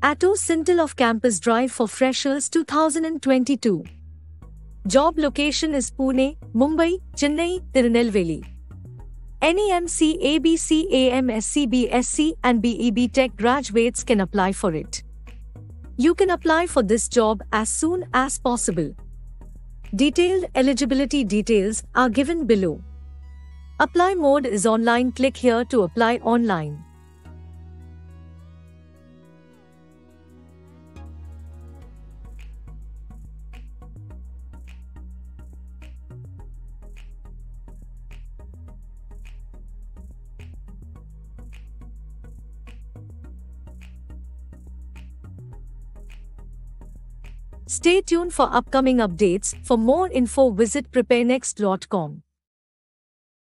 Atos Syntel of Campus Drive for Freshers 2022. Job location is Pune, Mumbai, Chennai, Tirunelveli. NEMC, ABC, AMSC, BSc, and BEB Tech graduates can apply for it. You can apply for this job as soon as possible. Detailed eligibility details are given below. Apply mode is online. Click here to apply online. Stay tuned for upcoming updates. For more info, visit preparenext.com.